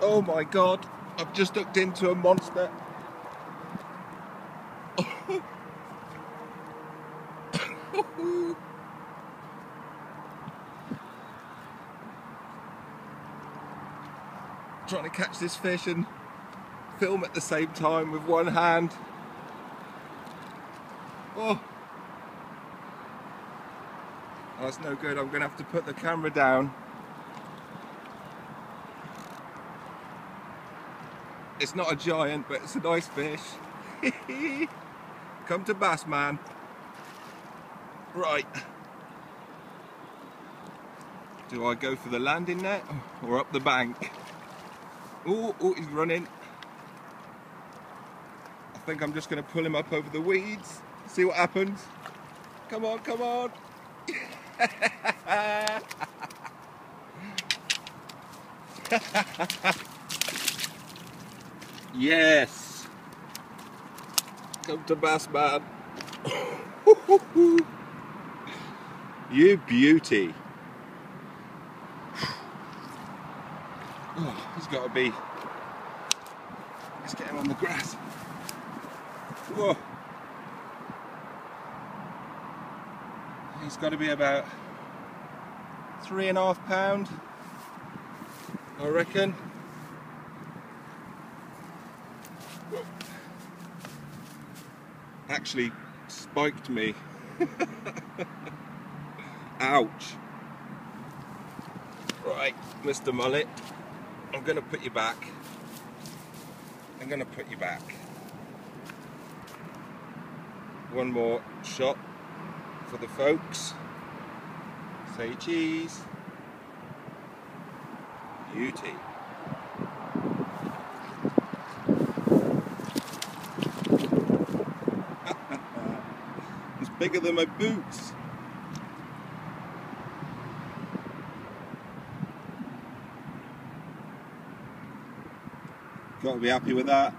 Oh my god, I've just hooked into a monster. Trying to catch this fish and film at the same time with one hand. Oh. oh that's no good. I'm going to have to put the camera down. It's not a giant, but it's a nice fish. Come to Bassman. Right. Do I go for the landing net or up the bank? Oh, oh, he's running. I think I'm just going to pull him up over the weeds, see what happens. Come on, come on. yes. Come to Bassman. you beauty. Oh, he's got to be. Let's get him on the grass. Whoa. He's got to be about three and a half pound, I reckon. Actually spiked me. Ouch. Right, Mr. Mullet. I'm going to put you back. I'm going to put you back. One more shot for the folks. Say cheese. Beauty. It's bigger than my boots. Got to be happy with that.